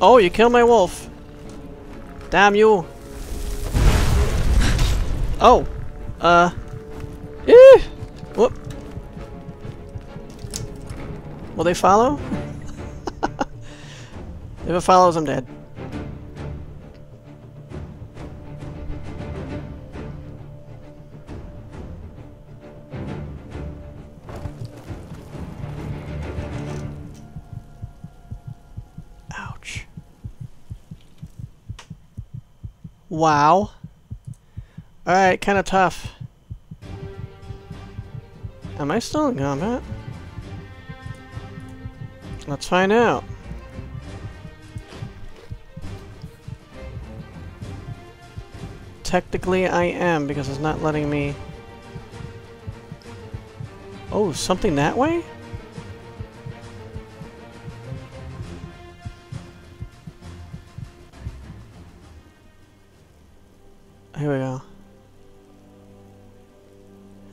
Oh, you killed my wolf. Damn you. Oh. Uh. Eh. Whoop. Will they follow? if it follows, I'm dead. Wow. Alright, kind of tough. Am I still in combat? Let's find out. Technically I am, because it's not letting me... Oh, something that way?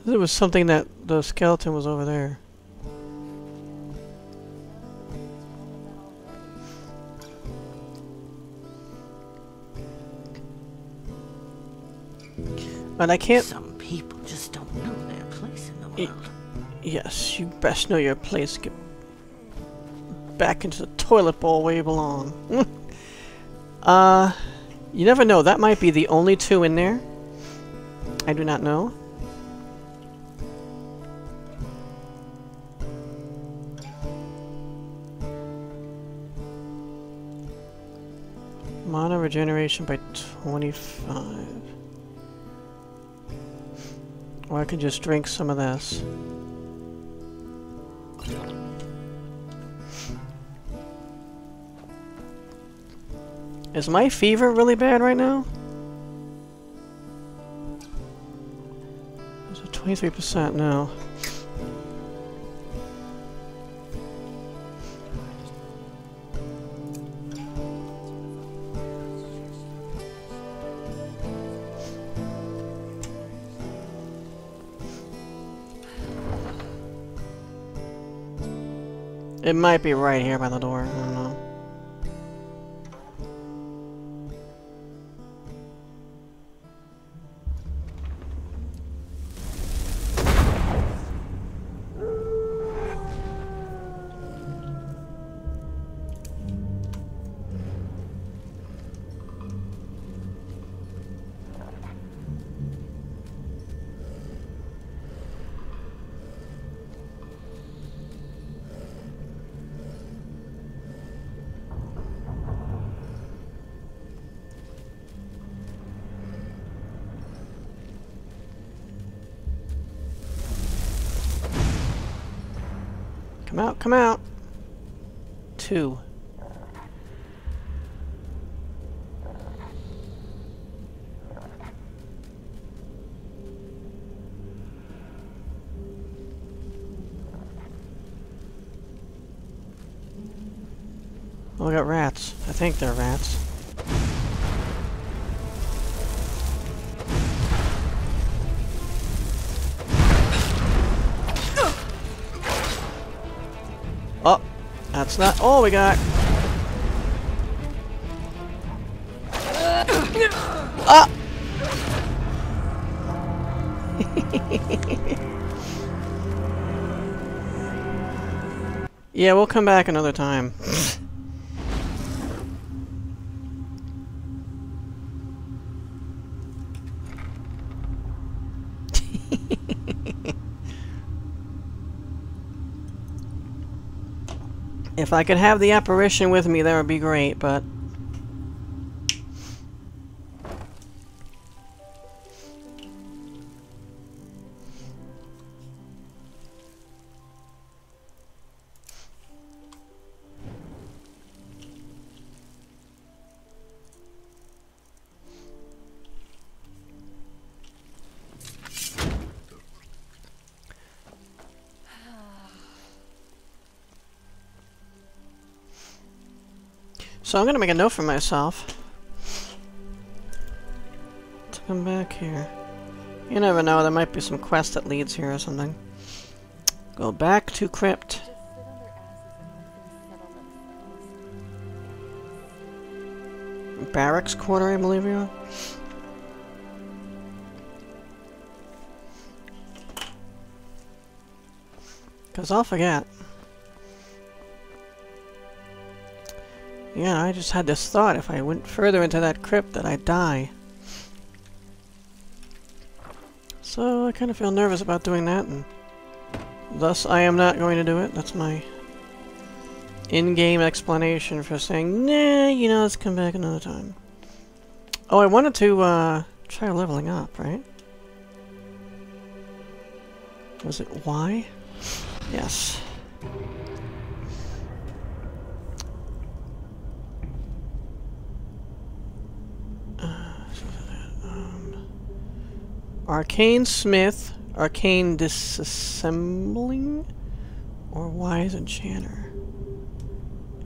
There was something that the skeleton was over there. But I can't. Some people just don't know their place in the world. Yes, you best know your place. Get back into the toilet bowl where you belong. uh, you never know. That might be the only two in there. I do not know. Regeneration by 25. Or I could just drink some of this. Is my fever really bad right now? Is it 23% now? It might be right here by the door. Come out, come out. Two. Oh, we got rats. I think they're rats. That's not all we got. Ah! yeah, we'll come back another time. If I could have the apparition with me, that would be great, but... So I'm gonna make a note for myself. To come back here. You never know, there might be some quest that leads here or something. Go back to Crypt. Barracks quarter, I believe you are. Because I'll forget. Yeah, I just had this thought, if I went further into that crypt that I'd die. So I kind of feel nervous about doing that, and thus I am not going to do it. That's my in-game explanation for saying, nah, you know, let's come back another time. Oh, I wanted to uh, try leveling up, right? Was it Y? Yes. Arcane Smith, Arcane Disassembling, or Wise Enchanter.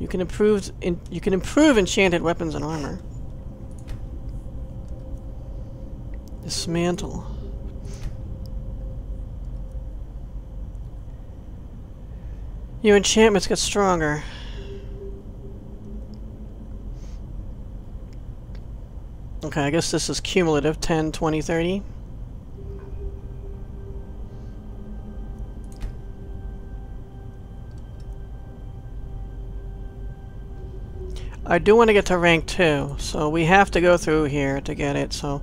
You can improve in, you can improve enchanted weapons and armor. Dismantle. Your enchantments get stronger. Okay, I guess this is cumulative 10, 20, 30. I do want to get to rank 2, so we have to go through here to get it, so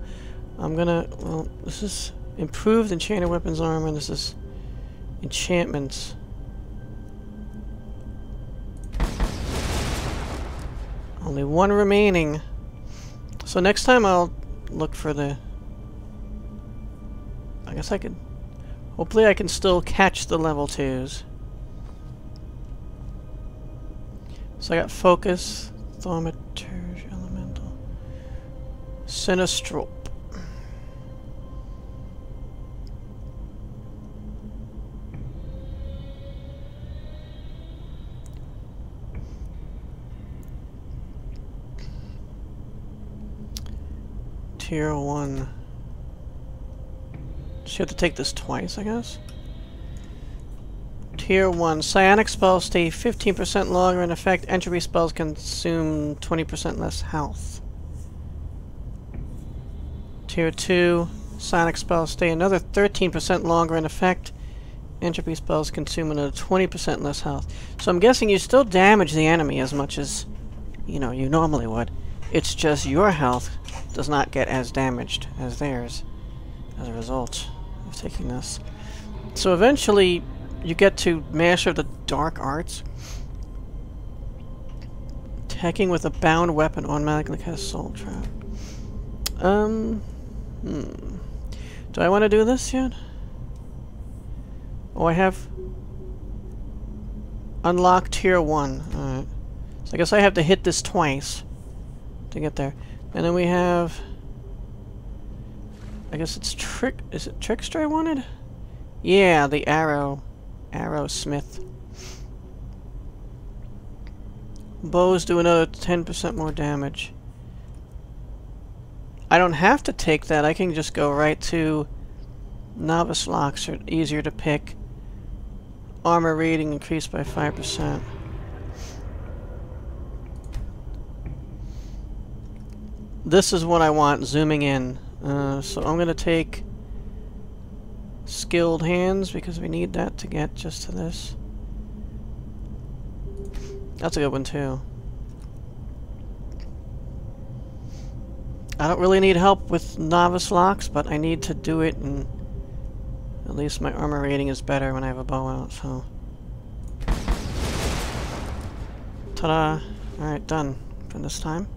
I'm gonna, well, this is improved enchanted weapons armor, this is enchantments. Only one remaining. So next time I'll look for the... I guess I could... Hopefully I can still catch the level 2s. So I got focus, Thaumaturge Elemental. Sinistral. Tier 1. So you have to take this twice, I guess? Tier 1. Psionic spells stay 15% longer in effect. Entropy spells consume 20% less health. Tier 2. Psionic spells stay another 13% longer in effect. Entropy spells consume another 20% less health. So I'm guessing you still damage the enemy as much as, you know, you normally would. It's just your health does not get as damaged as theirs as a result of taking this. So eventually, you get to master the dark arts. Attacking with a bound weapon automatically casts soul trap. Um, hmm. Do I want to do this yet? Oh, I have unlocked tier 1. Alright. So I guess I have to hit this twice to get there. And then we have... I guess it's Trick... Is it Trickster I wanted? Yeah, the arrow. Arrowsmith. Bows do another 10% more damage. I don't have to take that. I can just go right to Novice Locks are easier to pick. Armor rating increased by 5%. This is what I want, zooming in. Uh, so I'm going to take skilled hands because we need that to get just to this. That's a good one too. I don't really need help with novice locks, but I need to do it and at least my armor rating is better when I have a bow out, so. Ta-da! Alright, done for this time.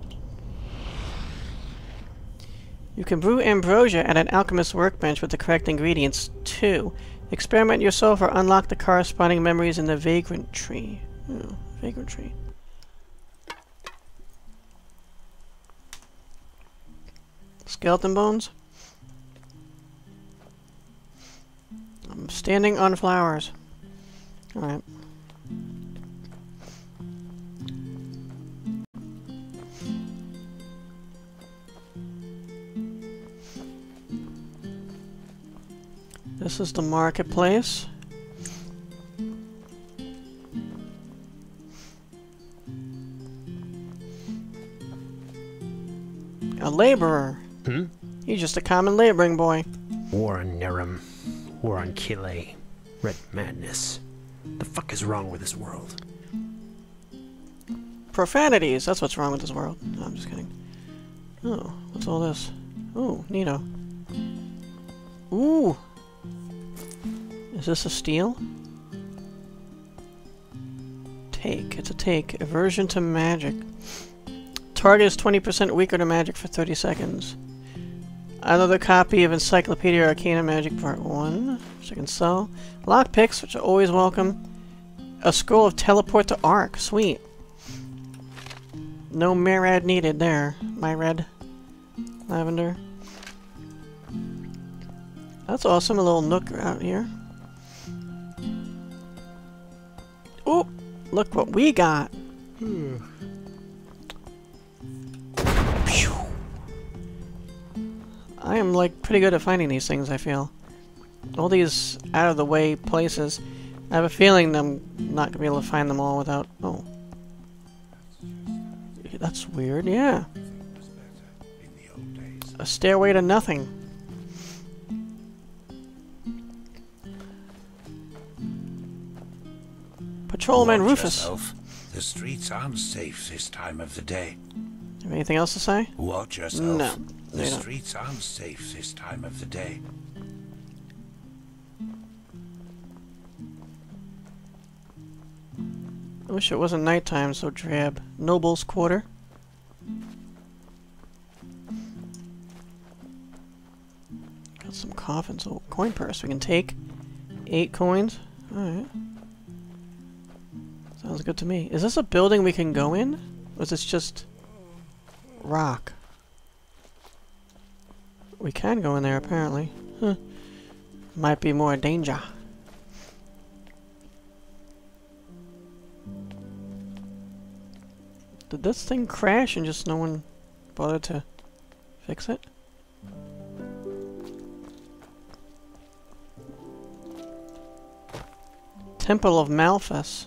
You can brew ambrosia at an alchemist's workbench with the correct ingredients, too. Experiment yourself or unlock the corresponding memories in the Vagrant Tree. Oh, Vagrant Tree. Skeleton bones? I'm standing on flowers. Alright. This is the marketplace. A laborer. Hmm? He's just a common laboring boy. War on Nehrim. War on Kile. Red madness. The fuck is wrong with this world? Profanities, that's what's wrong with this world. No, I'm just kidding. Oh, what's all this? Oh, Nino. Ooh! Is this a steal? Take. It's a take. Aversion to magic. Target is 20% weaker to magic for 30 seconds. Another copy of Encyclopedia Arcana Magic Part 1, which I can sell. Lockpicks, which are always welcome. A scroll of teleport to Ark. Sweet. No Marad needed there. My red. Lavender. That's awesome, a little nook out here. Look what we got. Hmm. Phew. I am like pretty good at finding these things, I feel. All these out of the way places. I have a feeling I'm not gonna be able to find them all without oh. That's weird, yeah. A stairway to nothing. Patrolman Rufus. yourself. The streets aren't safe this time of the day. Have anything else to say? Watch yourself. No, The don't. streets aren't safe this time of the day. I wish it wasn't nighttime so drab. Noble's Quarter. Got some coffins. Oh, coin purse we can take. Eight coins. Alright. Sounds good to me. Is this a building we can go in? Or is this just rock? We can go in there apparently. Huh. Might be more danger. Did this thing crash and just no one bothered to fix it? Temple of Malphas.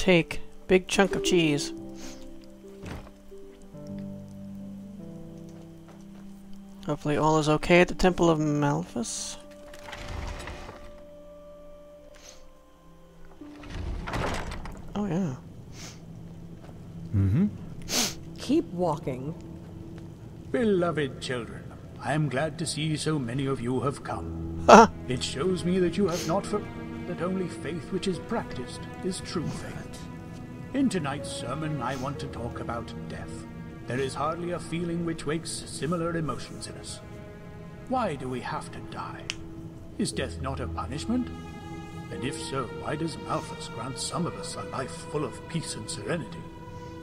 Take. Big chunk of cheese. Hopefully all is okay at the Temple of Malphas. Oh yeah. Mm-hmm. Keep walking. Beloved children, I am glad to see so many of you have come. It shows me that you have not for that only faith which is practiced is true faith. In tonight's sermon, I want to talk about death. There is hardly a feeling which wakes similar emotions in us. Why do we have to die? Is death not a punishment? And if so, why does Malphas grant some of us a life full of peace and serenity,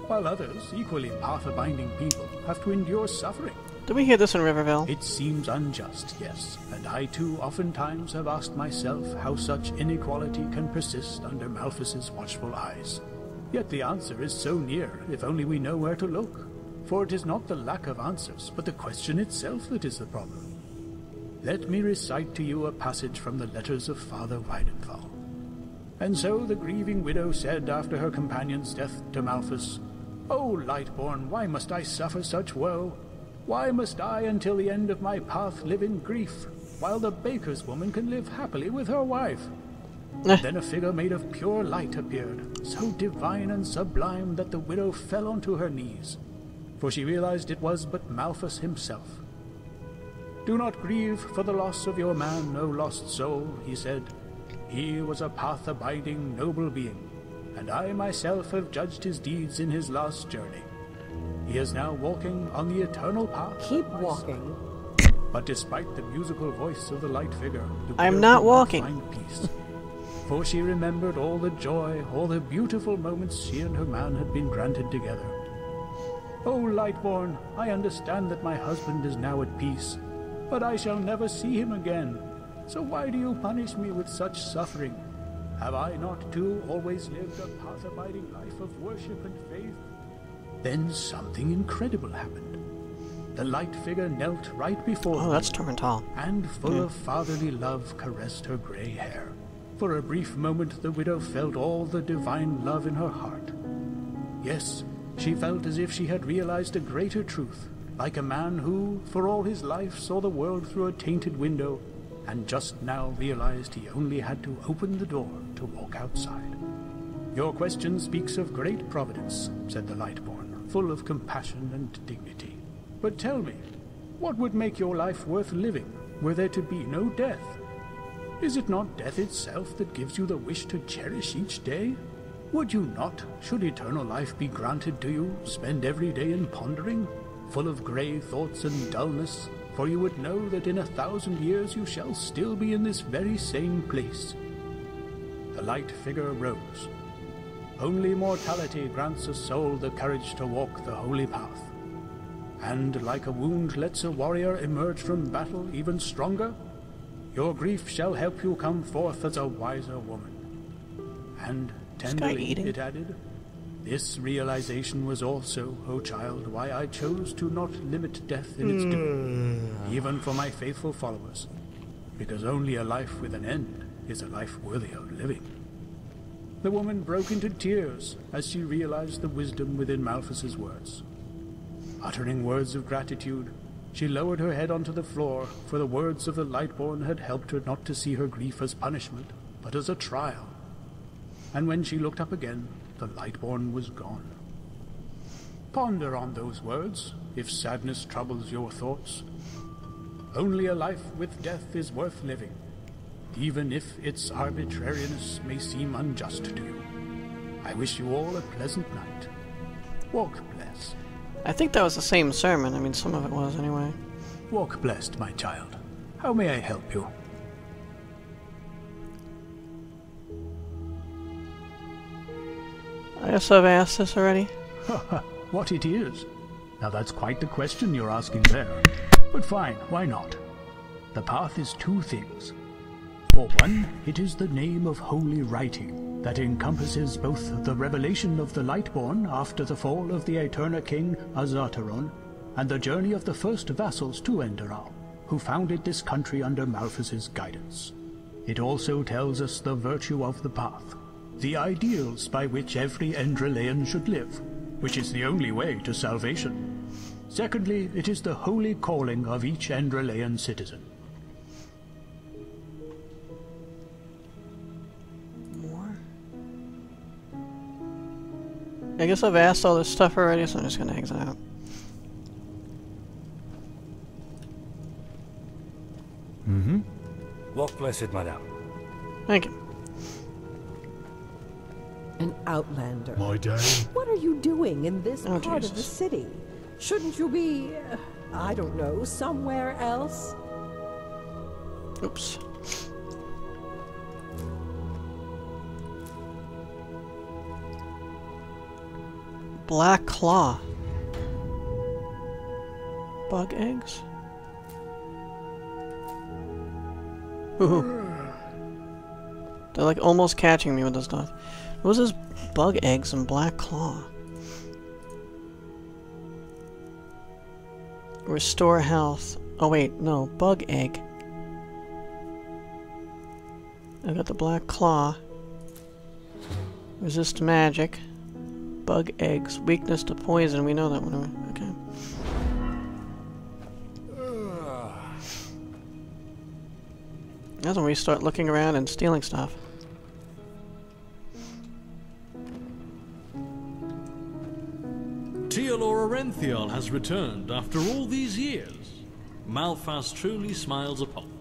while others, equally path-abiding people, have to endure suffering? Did we hear this in Riverville? It seems unjust, yes, and I too oftentimes have asked myself how such inequality can persist under Malphas's watchful eyes. Yet the answer is so near, if only we know where to look. For it is not the lack of answers, but the question itself that is the problem. Let me recite to you a passage from the letters of Father Weidenthal. And so the grieving widow said after her companion's death to Malphas, O Lightborn, why must I suffer such woe? Why must I until the end of my path live in grief, while the baker's woman can live happily with her wife? Eh. then a figure made of pure light appeared, so divine and sublime that the widow fell onto her knees, for she realized it was but Malphas himself. Do not grieve for the loss of your man, O lost soul, he said. He was a path-abiding, noble being, and I myself have judged his deeds in his last journey. He is now walking on the eternal path. Keep walking. But despite the musical voice of the light figure, the I am not walking. Find peace. For she remembered all the joy, all the beautiful moments she and her man had been granted together. Oh, Lightborn, I understand that my husband is now at peace, but I shall never see him again. So why do you punish me with such suffering? Have I not too always lived a path-abiding life of worship and faith? Then something incredible happened. The light figure knelt right before Oh, her that's Tormental. and full Yeah. of fatherly love caressed her gray hair. For a brief moment, the widow felt all the divine love in her heart. Yes, she felt as if she had realized a greater truth, like a man who, for all his life, saw the world through a tainted window, and just now realized he only had to open the door to walk outside. Your question speaks of great providence, said the Lightborn, full of compassion and dignity. But tell me, what would make your life worth living were there to be no death? Is it not death itself that gives you the wish to cherish each day? Would you not, should eternal life be granted to you, spend every day in pondering, full of grey thoughts and dullness, for you would know that in a thousand years you shall still be in this very same place? The light figure rose. Only mortality grants a soul the courage to walk the holy path. And like a wound lets a warrior emerge from battle even stronger, your grief shall help you come forth as a wiser woman. And tenderly it added, this realization was also, O child, why I chose to not limit death in its doom, hmm. even for my faithful followers, because only a life with an end is a life worthy of living. The woman broke into tears as she realized the wisdom within Malphas's words. Uttering words of gratitude, she lowered her head onto the floor, for the words of the Lightborn had helped her not to see her grief as punishment, but as a trial. And when she looked up again, the Lightborn was gone. Ponder on those words, if sadness troubles your thoughts. Only a life with death is worth living, even if its arbitrariness may seem unjust to you. I wish you all a pleasant night. Walk blessed. I think that was the same sermon. I mean, some of it was anyway. Walk blessed, my child. How may I help you? I guess I've asked this already. what it is? Now that's quite the question you're asking there. But fine, why not? The path is two things. For one, it is the name of holy writing that encompasses both the revelation of the Lightborn after the fall of the Aeterna King Azataron, and the journey of the first vassals to Enderal, who founded this country under Malphas's guidance. It also tells us the virtue of the path, the ideals by which every Enderalian should live, which is the only way to salvation. Secondly, it is the holy calling of each Enderalian citizen. I guess I've asked all this stuff already, so I'm just gonna exit out. Mm-hmm. Walk blessed, madame. Thank you. An outlander. My dame. What are you doing in this Oh, part of the city? Shouldn't you be, uh, I don't know, somewhere else? Oops. Black claw. Bug eggs? Ooh. They're like almost catching me with this stuff. What was this bug eggs and black claw? Restore health. Oh wait, no, bug egg. I got the black claw. Resist magic. Bug eggs. Weakness to poison. We know that one. Okay. That's when we start looking around and stealing stuff. Teolor Orenthial has returned after all these years. Malphas truly smiles upon.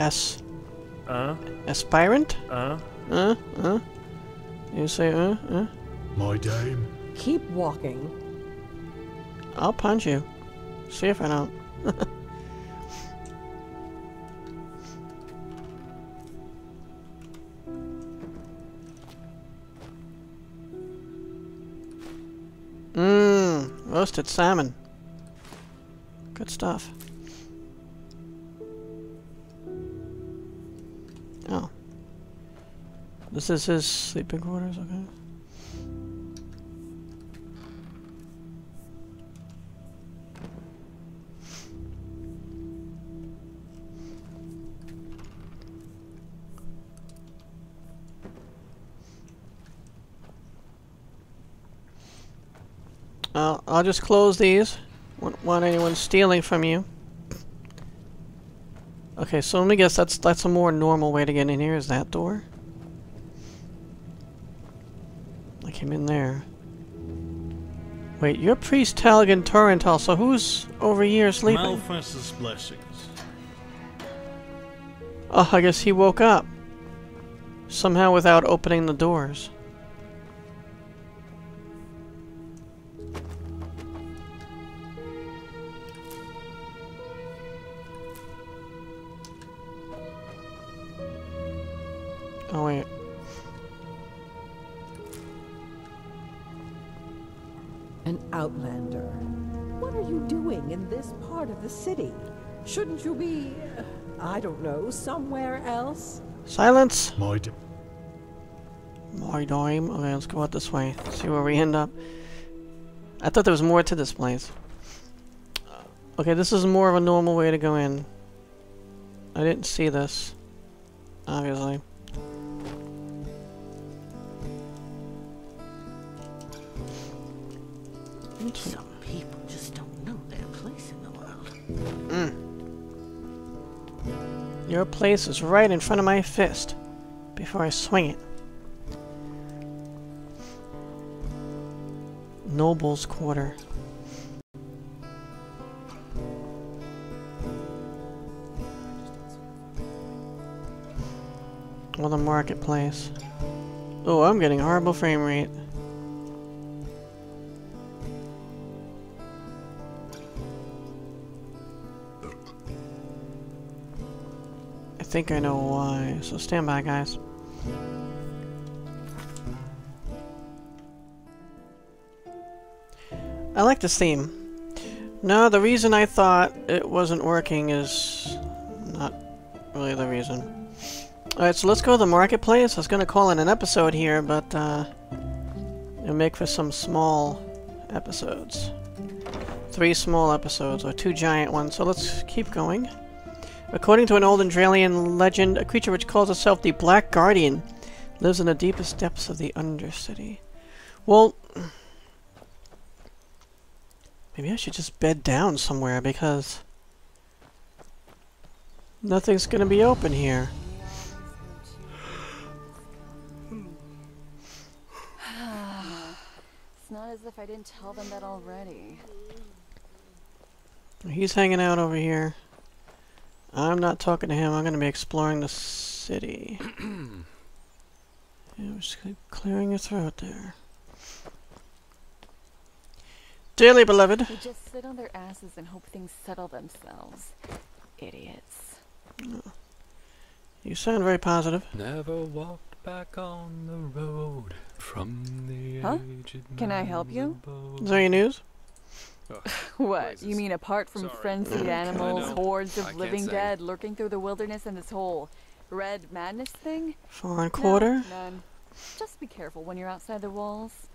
S. Uh, Aspirant? uh. Uh? Uh? You say uh? Uh? My dame. Keep walking. I'll punch you. See if I don't. Mmm, roasted salmon. Good stuff. This is his sleeping quarters, okay. Uh, I'll just close these. Won't want anyone stealing from you. Okay, so let me guess that's that's a more normal way to get in here, is that door? Wait, you're Priest Talgan Torrental, so who's over here sleeping? Malphas's blessings. Oh, I guess he woke up. Somehow without opening the doors. Oh wait. Outlander. What are you doing in this part of the city? Shouldn't you be, I don't know, somewhere else? Silence! My d- My dime. Okay, let's go out this way. See where we end up. I thought there was more to this place. Okay, this is more of a normal way to go in. I didn't see this. Obviously. Some people just don't know their place in the world. Mm. Your place is right in front of my fist. Before I swing it. Noble's Quarter. Well, the marketplace. Oh, I'm getting a horrible frame rate. Think I know why, so stand by, guys. I like this theme. No, the reason I thought it wasn't working is not really the reason. Alright, so let's go to the marketplace. I was going to call it an episode here, but uh, it'll make for some small episodes. Three small episodes, or two giant ones, so let's keep going. According to an old Andralian legend, a creature which calls itself the Black Guardian lives in the deepest depths of the Undercity. Well, maybe I should just bed down somewhere because nothing's gonna be open here. It's not as if I didn't tell them that already. He's hanging out over here. I'm not talking to him. I'm going to be exploring the city. yeah, just clearing your throat there. Dearly beloved, They just sit on their asses and hope things settle themselves. Idiots. you sound very positive. Never walked back on the road from the Huh? aged Can I help you? Is there any news? What? You mean apart from Sorry. frenzied animals, hordes of living say. dead lurking through the wilderness and this whole red madness thing? Foreign No, quarter? none. Just be careful when you're outside the walls.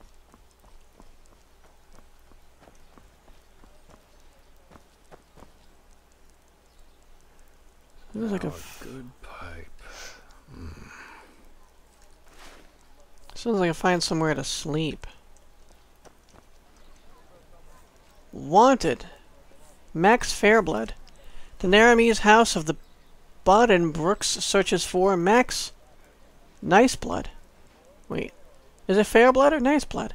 It was like a Now good pipe. Hmm. sounds like I find somewhere to sleep. Wanted. Max Fairblood. The Nehrimese House of the Bud and Brooks searches for Max Niceblood. Wait, is it Fairblood or Niceblood?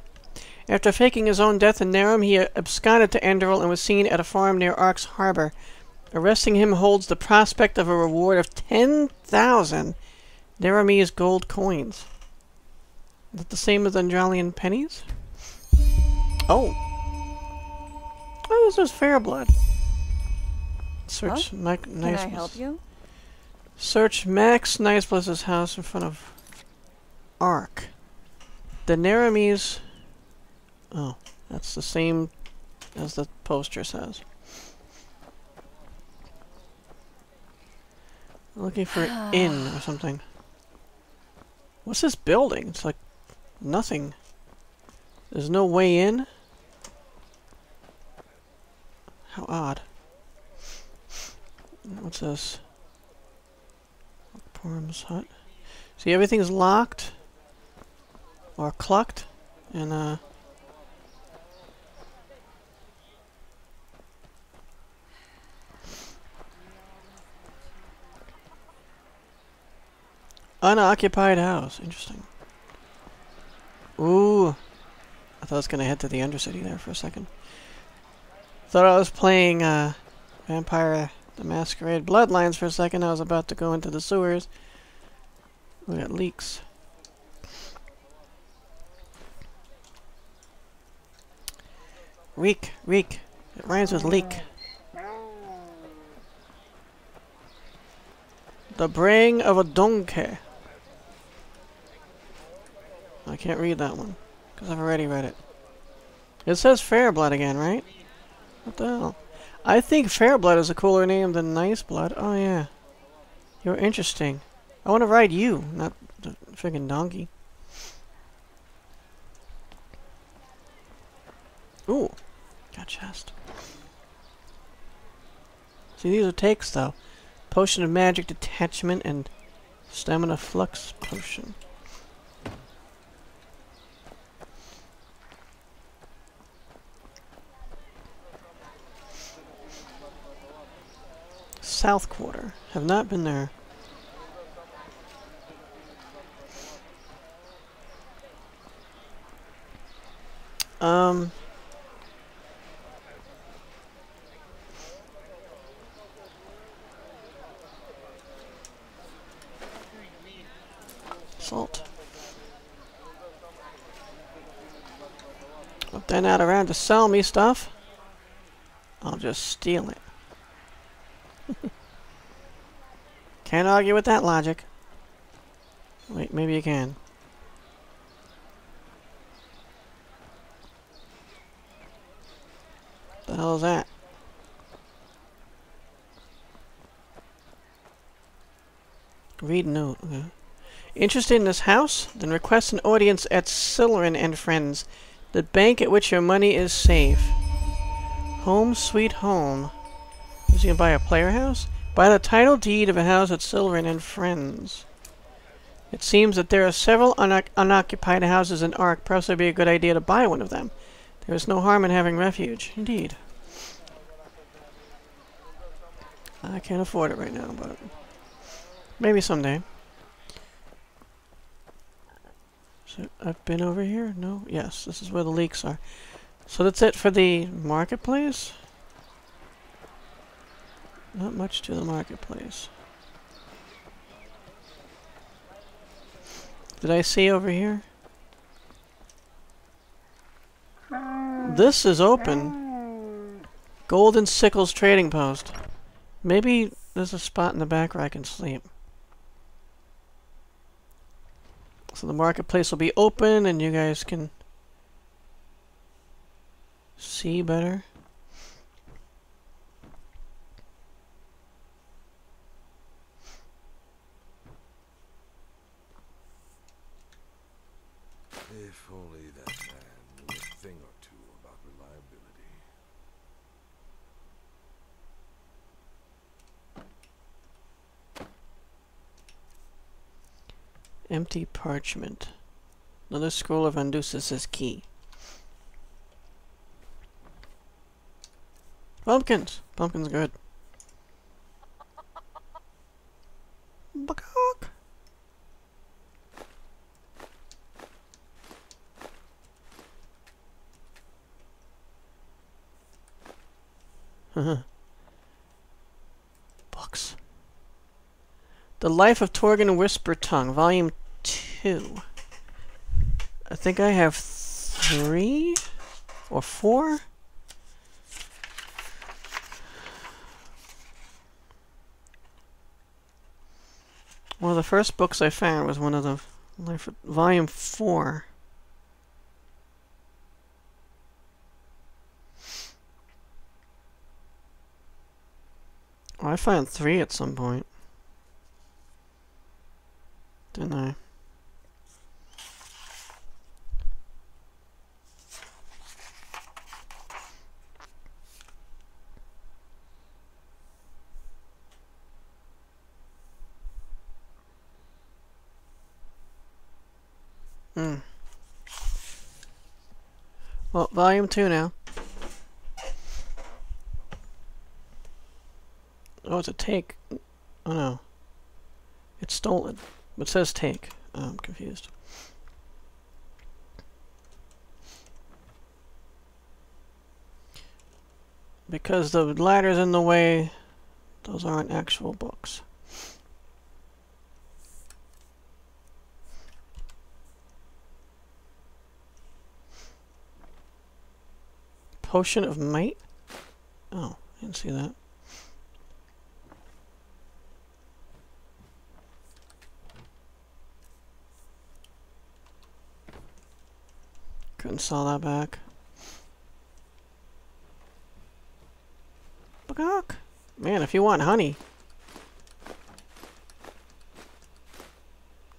After faking his own death in Nehrim, he absconded to Enderal and was seen at a farm near Ark's Harbor. Arresting him holds the prospect of a reward of 10,000 Nehrimese gold coins. Is that the same as Andralian pennies? Oh. Oh, this is Fairblood. Search Mac Can I Nice help you? Search Max Niceblood's house in front of Ark. The Nehrimese. Oh, that's the same as the poster says. Looking for an inn or something. What's this building? It's like nothing. There's no way in? How odd. What's this? Porum's hut. See, everything's locked. Or clucked. And, uh... Unoccupied house. Interesting. Ooh. I thought I was going to head to the Undercity there for a second. Thought I was playing uh, Vampire the Masquerade Bloodlines for a second. I was about to go into the sewers. We got leaks. Reek, reek. It rhymes with leak. The braying of a donkey. I can't read that one, because I've already read it. It says Fair Blood again, right? What the hell? I think Fairblood is a cooler name than Nice Blood. Oh yeah. You're interesting. I want to ride you, not the friggin' donkey. Ooh. Got chest. See, these are takes, though. Potion of Magic Detachment and Stamina Flux Potion. South Quarter. Have not been there. Um... Salt. If they're not around to sell me stuff, I'll just steal it. Can't argue with that logic. Wait, maybe you can. The hell is that? Read note. Okay. Interested in this house? Then request an audience at Sillerin and Friends, the bank at which your money is safe. Home sweet home. Is he gonna buy a player house? Buy the title deed of a house at Sillerin and Friends. It seems that there are several unoc unoccupied houses in Ark. Perhaps it would be a good idea to buy one of them. There is no harm in having refuge. Indeed. I can't afford it right now, but maybe someday. So I've been over here? No? Yes, this is where the leaks are. So that's it for the marketplace? Not much to the marketplace. Did I see over here? This is open. Golden Sickles Trading Post. Maybe there's a spot in the back where I can sleep. So the marketplace will be open and you guys can see better. If only that man knew a thing or two about reliability. Empty parchment. Another scroll of Andusis' key. Pumpkins! Pumpkin's good. Bakok! Books. The Life of Torgon Whisper Tongue, Volume 2. I think I have three or four. One of the first books I found was one of the Life Volume 4. Oh, I found three at some point. Didn't I? Well, volume two now. Oh, it's a take. Oh no. It's stolen. It says take. Oh, I'm confused. Because the ladder's in the way, those aren't actual books. Potion of Might? Oh, I didn't see that. Couldn't sell that back. Bagok! Man, if you want honey,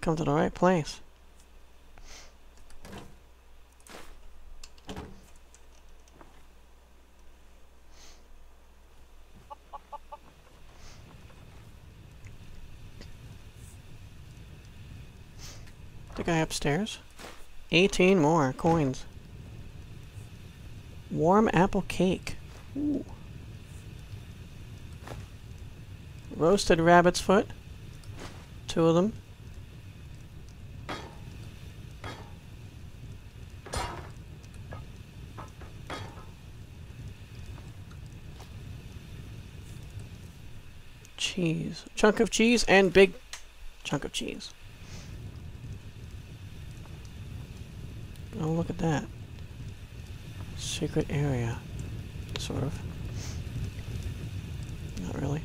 come to the right place. The guy upstairs. 18 more coins. Warm apple cake. Ooh. Roasted rabbit's foot. Two of them. Cheese. Chunk of cheese and big chunk of cheese. Oh, look at that. Secret area. Sort of. Not really.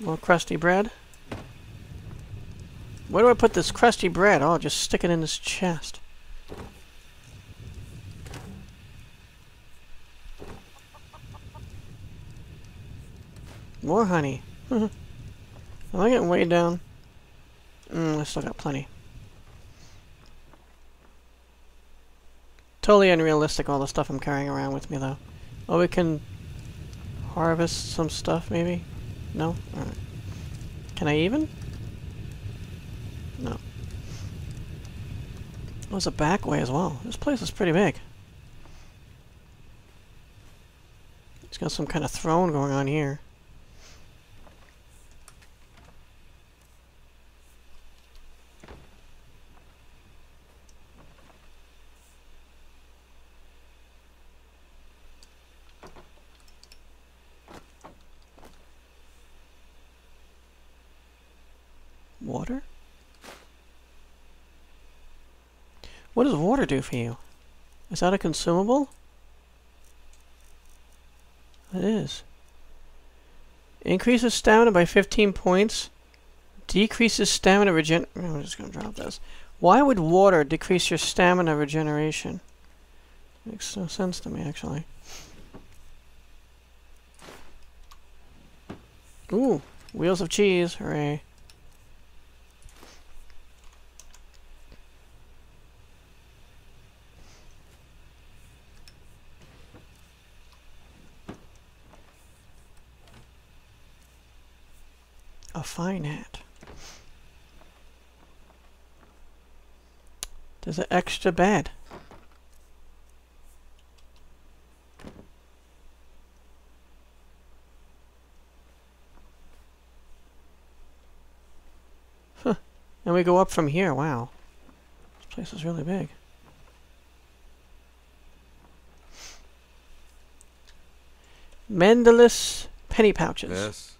More crusty bread. Where do I put this crusty bread? Oh, just stick it in this chest. More honey. Am I getting way down? Mm, I still got plenty. Totally unrealistic, all the stuff I'm carrying around with me, though. Oh, we can harvest some stuff, maybe? No? Can I even? No. Oh, there's a back way as well. This place is pretty big. It's got some kind of throne going on here. Water? What does water do for you? Is that a consumable? It is. Increases stamina by 15 points. Decreases stamina regen... I'm just going to drop this. Why would water decrease your stamina regeneration? Makes no sense to me, actually. Ooh, wheels of cheese. Hooray. Fine hat. There's an extra bed. Huh. And we go up from here. Wow. This place is really big. Mendelus penny pouches. Yes.